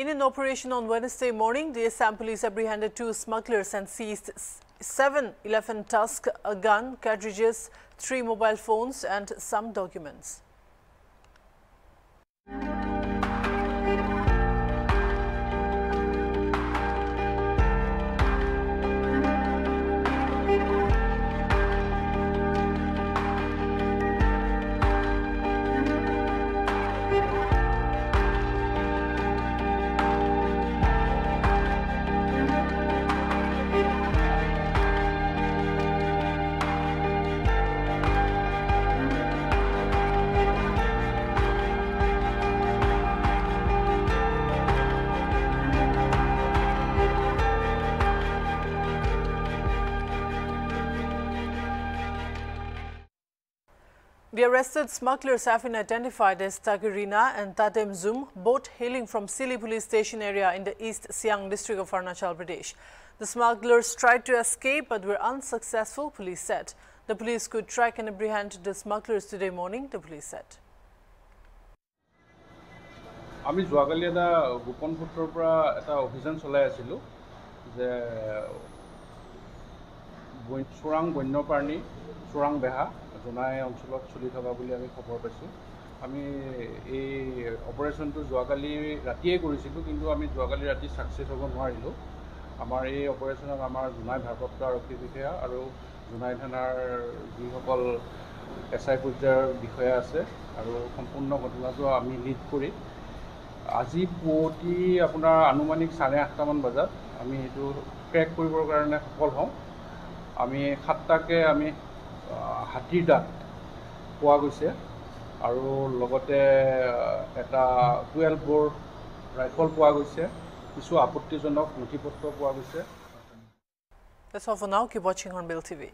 In an operation on Wednesday morning, the Assam police apprehended two smugglers and seized seven elephant tusk, a gun, cartridges, three mobile phones, and some documents. The arrested smugglers have been identified as Tagirina and Tatem Zoom, both hailing from Sili police station area in the East Siang district of Arunachal Pradesh. The smugglers tried to escape but were unsuccessful, police said. The police could track and apprehend the smugglers today morning, the police said. আমি যোৱাকালি এটা গোপন সূত্ৰৰ পৰা এটা অভিযান চলাই আছিলোঁ যে বৈ- চোৰাং বন্যপ্ৰাণী চোৰাং বেহা জোনাই অঞ্চলত চলি থকা বুলি আমি খবৰ পাইছোঁ। আমি এই অপাৰেশ্যনটো যোৱাকালি ৰাতিয়ে কৰিছিলোঁ কিন্তু আমি যোৱাকালি ৰাতি ছাকচেছ হ'ব নোৱাৰিলোঁ। আমাৰ এই অপাৰেশ্যনত আমাৰ জোনাই ভাৰপ্ৰাপ্ত আৰক্ষী বিষয়া আৰু জোনাই থানাৰ যিসকল এছ আই পৰ্যায়ৰ বিষয়া আছে আৰু সম্পূৰ্ণ ঘটনাটো আমি লিড কৰি আজি পুৱতি আপোনাৰ আনুমানিক চাৰে আঠটামান বজাত আমি এইটো ক্ৰেক কৰিবৰ কাৰণে সফল হওঁ। আমি সাতটাকৈ আমি হাতীৰ দাঁত পোৱা গৈছে আৰু লগতে এটা টুৱেলভ ব'ৰ ৰাইফল পোৱা গৈছে কিছু আপত্তিজনক নথি পত্ৰ পোৱা গৈছে That's all for now. Keep watching TV.